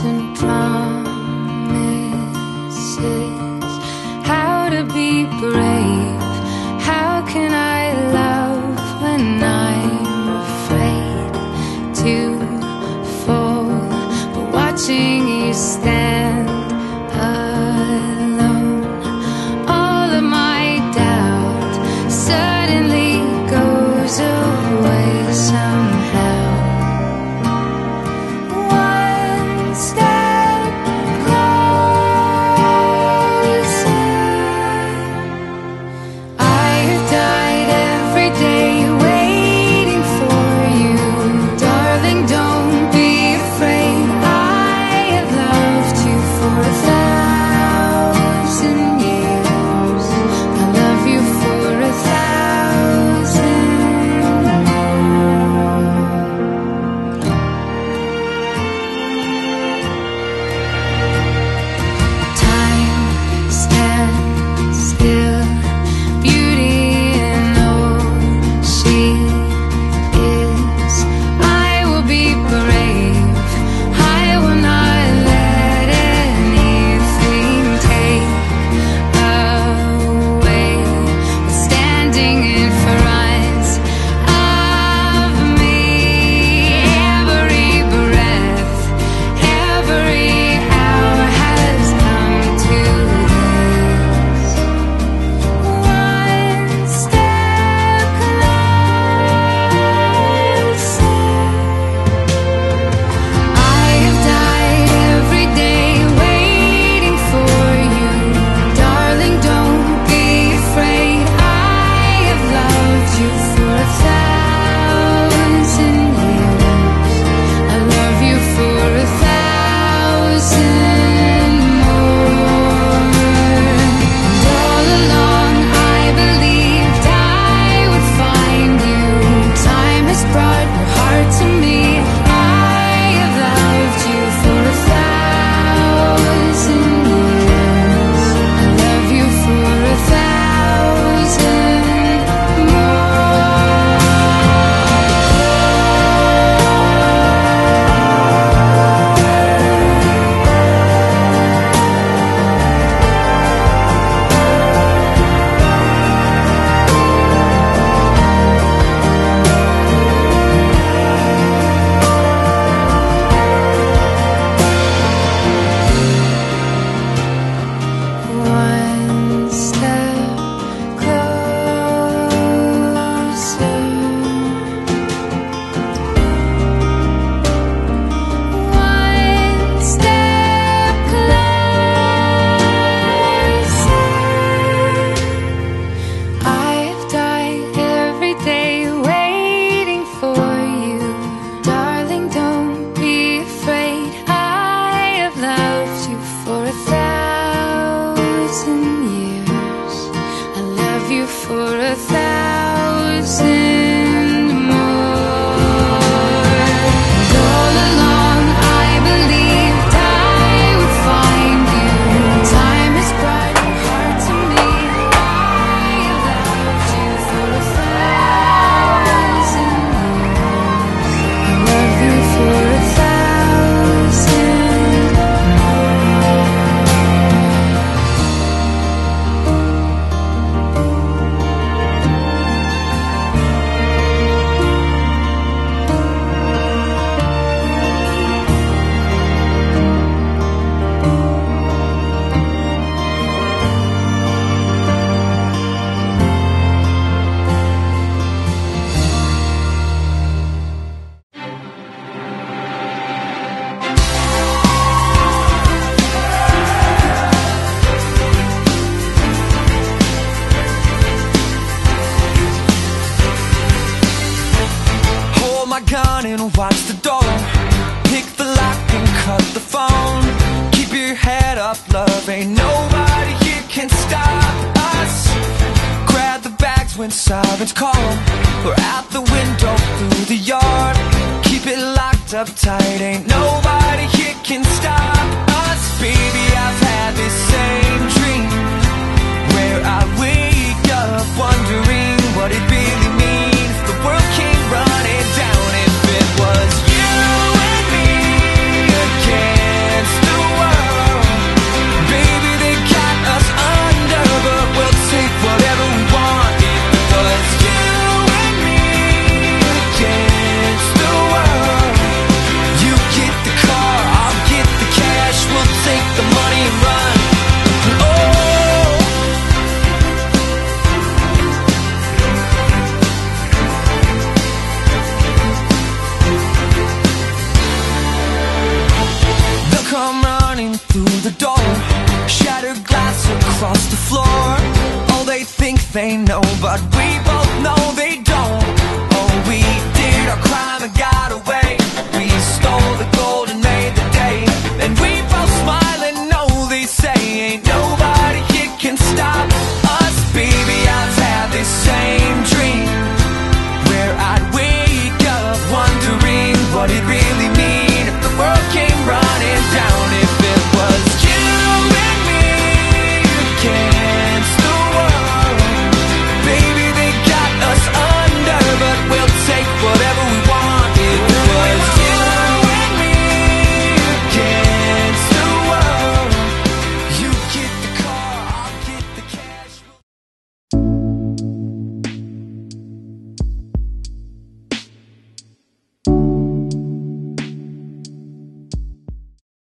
and drown. when sirens call. We're out the window through the yard. Keep it locked up tight. Ain't nobody here can stop us, baby. through the door. Shattered glass across the floor. All they think they know but we